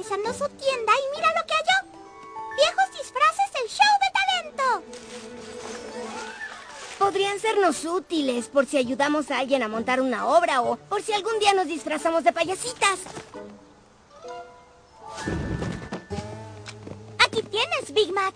organizando su tienda y mira lo que halló. Viejos disfraces del show de talento. Podrían sernos útiles por si ayudamos a alguien a montar una obra o por si algún día nos disfrazamos de payasitas. Aquí tienes, Big Mac.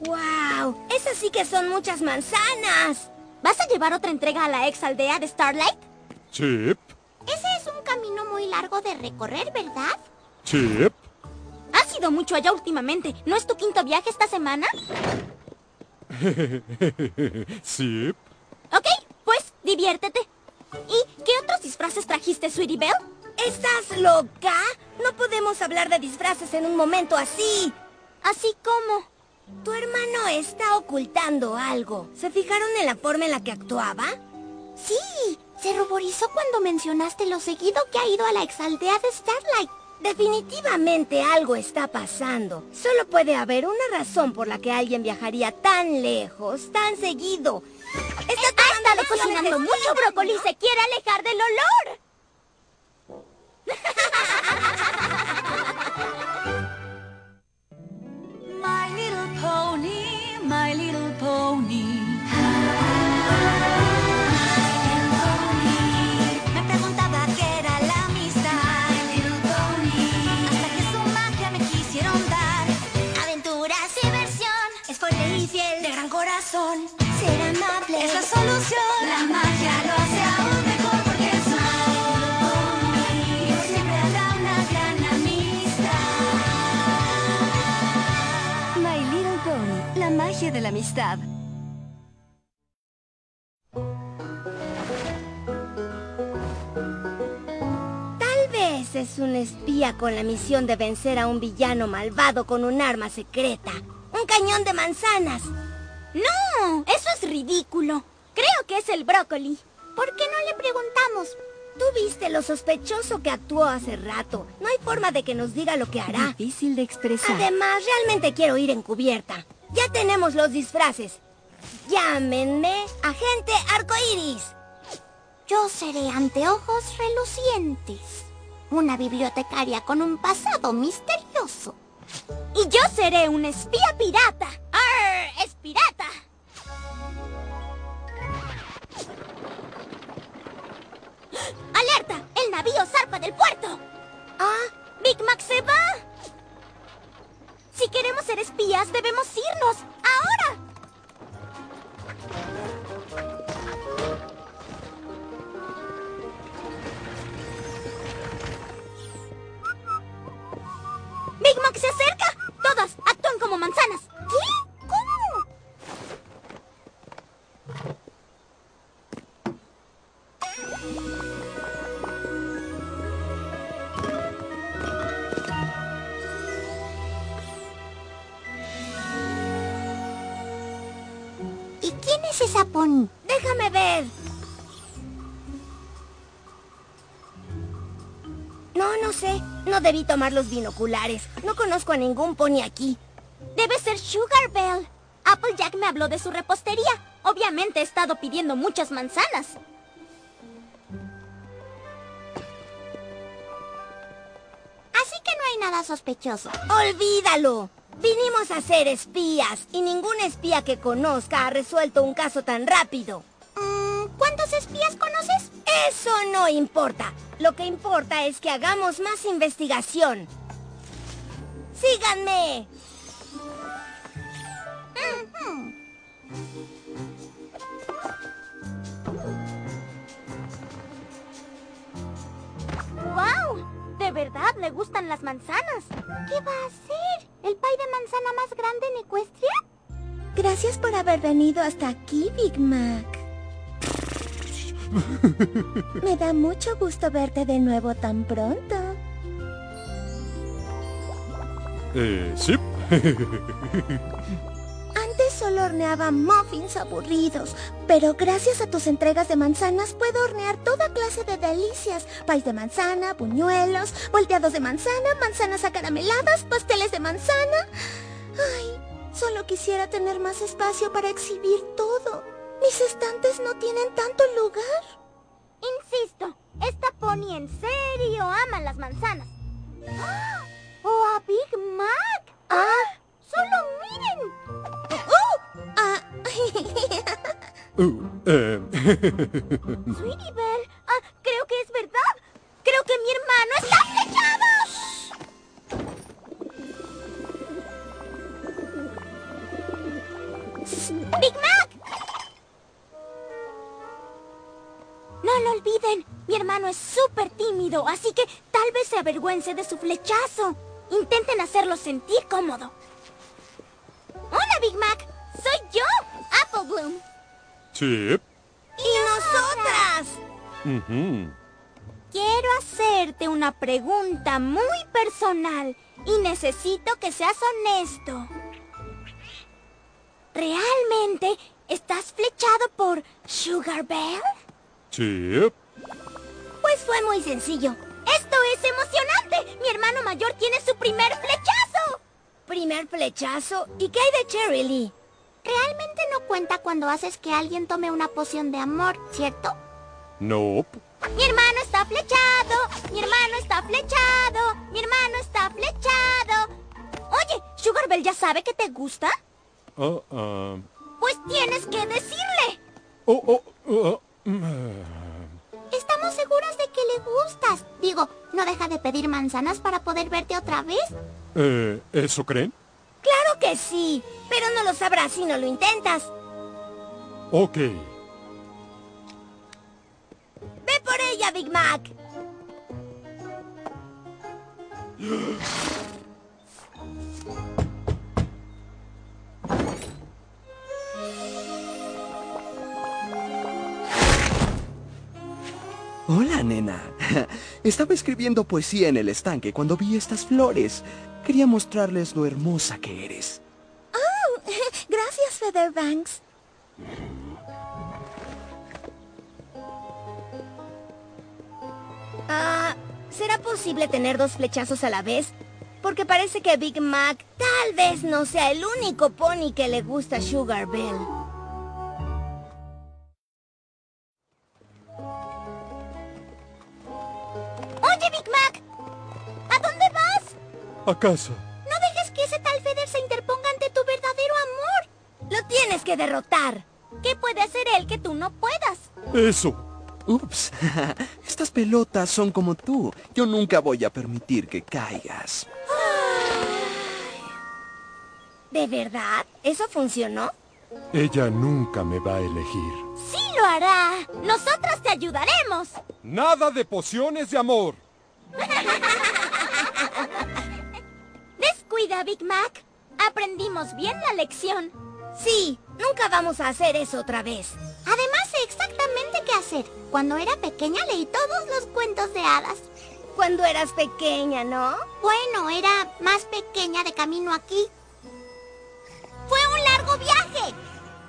¡Wow! Esas sí que son muchas manzanas. ¿Vas a llevar otra entrega a la ex aldea de Starlight? Chip, Ese es un camino muy largo de recorrer, ¿verdad? Chip. Has ido mucho allá últimamente. ¿No es tu quinto viaje esta semana? Chip. Ok, pues diviértete. ¿Y qué otros disfraces trajiste, Sweetie Belle? ¿Estás loca? No podemos hablar de disfraces en un momento así. Así como... Tu hermano está ocultando algo. ¿Se fijaron en la forma en la que actuaba? Sí, se ruborizó cuando mencionaste lo seguido que ha ido a la exaldea de Starlight. Definitivamente algo está pasando. Solo puede haber una razón por la que alguien viajaría tan lejos, tan seguido. Está Ha estado cocinando mucho brócoli y se quiere alejar del olor. Ser amable. Es la solución. La magia lo hace aún mejor porque es. Y siempre habrá una gran amistad. My Little Pony, la magia de la amistad. Tal vez es un espía con la misión de vencer a un villano malvado con un arma secreta. Un cañón de manzanas. No, eso es ridículo. Creo que es el brócoli. ¿Por qué no le preguntamos? Tú viste lo sospechoso que actuó hace rato. No hay forma de que nos diga lo que hará. Difícil de expresar. Además, realmente quiero ir encubierta. Ya tenemos los disfraces. Llámenme Agente Arcoiris. Yo seré anteojos relucientes. Una bibliotecaria con un pasado misterioso. Y yo seré un espía pirata. ¡Arr! ¡Es pirata! ¡Alerta! ¡El navío zarpa del puerto! ¡Ah! ¡Big Mac se va! Si queremos ser espías, debemos irnos. ¡Ahora! ¡Big Mac se acerca! Quién es esa pony? Déjame ver. No, no sé. No debí tomar los binoculares. No conozco a ningún pony aquí. Debe ser Sugar Bell. Applejack me habló de su repostería. Obviamente he estado pidiendo muchas manzanas. Así que no hay nada sospechoso. Olvídalo. Vinimos a ser espías y ningún espía que conozca ha resuelto un caso tan rápido. Mm, ¿Cuántos espías conoces? Eso no importa. Lo que importa es que hagamos más investigación. ¡Síganme! ¡Wow! De verdad le gustan las manzanas. ¿Qué va a hacer? ¿El pay de manzana más grande en Ecuestria? Gracias por haber venido hasta aquí, Big Mac. Me da mucho gusto verte de nuevo tan pronto. Eh, Chip. Horneaba muffins aburridos, pero gracias a tus entregas de manzanas puedo hornear toda clase de delicias. Pais de manzana, buñuelos, volteados de manzana, manzanas acarameladas, pasteles de manzana. Ay, solo quisiera tener más espacio para exhibir todo. Mis estantes no tienen tanto lugar. Insisto, esta pony en serio ama las manzanas. ¡Ah! o a Big Mac. Ah, ¡Solo miren! Uh, Sweetie Belle, ah, creo que es verdad. Creo que mi hermano está flechado. ¡Big Mac! No lo olviden, mi hermano es súper tímido, así que tal vez se avergüence de su flechazo. Intenten hacerlo sentir cómodo. Hola, Big Mac. Soy yo, Apple Bloom. Chip. ¿Y nosotras? Ujú. Quiero hacerte una pregunta muy personal y necesito que seas honesto. ¿Realmente estás flechado por Sugar Bell? Chip. Pues fue muy sencillo. ¡Esto es emocionante! Mi hermano mayor tiene su primer flechazo. primer flechazo. ¿Y qué hay de Cherry Lee? Realmente no cuenta cuando haces que alguien tome una poción de amor, ¿cierto? Nope. Mi hermano está flechado, mi hermano está flechado, mi hermano está flechado. Oye, Sugar Bell ya sabe que te gusta. Ah, ah. Pues tienes que decirle. Oh, oh, mm. Estamos seguras de que le gustas. Digo, no deja de pedir manzanas para poder verte otra vez. Eh, ¿Eso creen? Claro que sí, pero no lo sabrás si no lo intentas. Ok. Ve por ella, Big Mac. Hola, nena. Estaba escribiendo poesía en el estanque cuando vi estas flores. Quería mostrarles lo hermosa que eres. Gracias, Featherbanks. Ah, ¿será posible tener dos flechazos a la vez? Porque parece que Big Mac tal vez no sea el único pony que le gusta Sugar Bell. A casa. No dejes que ese tal Feder se interponga ante tu verdadero amor. Lo tienes que derrotar. ¿Qué puede hacer él que tú no puedas? Eso. Ups. Estas pelotas son como tú. Yo nunca voy a permitir que caigas. ¿De verdad? ¿Eso funcionó? Ella nunca me va a elegir. Sí lo hará. Nosotras te ayudaremos. Nada de pociones de amor. Descuida, Big Mac. Aprendimos bien la lección. Sí, nunca vamos a hacer eso otra vez. Además, sé exactamente qué hacer. Cuando era pequeña leí todos los cuentos de hadas. Cuando eras pequeña, ¿no? Bueno, era más pequeña de camino aquí. Fue un largo viaje.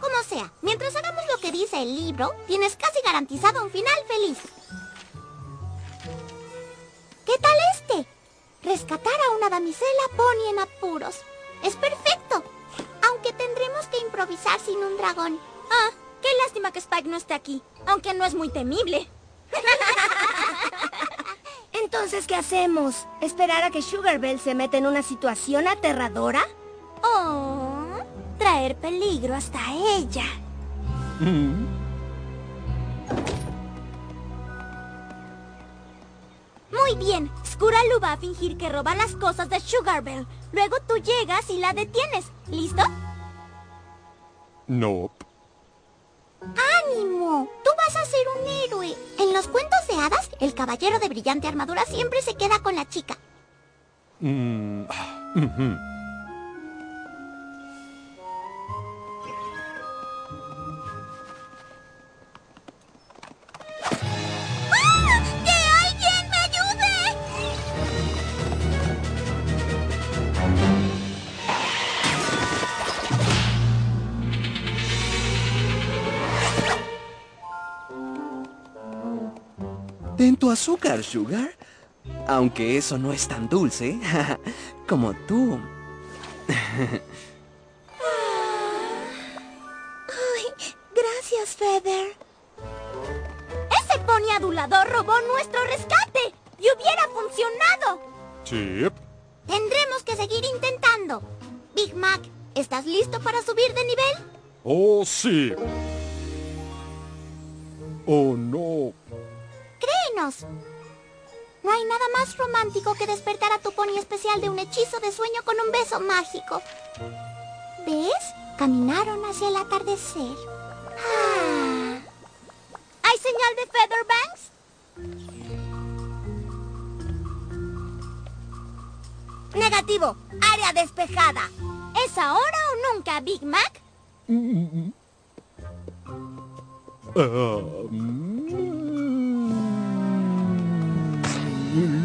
Como sea, mientras hagamos lo que dice el libro, tienes casi garantizado un final feliz. ¿Qué tal este? Rescatar a una damisela pony en apuros. Es perfecto. Aunque tendremos que improvisar sin un dragón. Ah, qué lástima que Spike no esté aquí. Aunque no es muy temible. Entonces, ¿qué hacemos? ¿Esperar a que Sugar Bell se meta en una situación aterradora? Oh, traer peligro hasta ella. Muy bien, Skuralu va a fingir que roba las cosas de Sugar Bell. Luego tú llegas y la detienes. ¿Listo? Nope. ¡Ánimo! Tú vas a ser un héroe. En los cuentos de hadas, el caballero de brillante armadura siempre se queda con la chica. Mm, ah, Ten tu azúcar, Sugar. Aunque eso no es tan dulce como tú. Gracias, Feather. Ese pony adulador robó nuestro rescate. Y hubiera funcionado. Chip. Tendré que seguir intentando. Big Mac, ¿estás listo para subir de nivel? Oh, sí. Oh, no. No hay nada más romántico que despertar a tu pony especial de un hechizo de sueño con un beso mágico. ¿Ves? Caminaron hacia el atardecer. Ah. ¿Hay señal de Featherbanks? Negativo. Área despejada. ¿Es ahora o nunca, Big Mac? Ah, mm.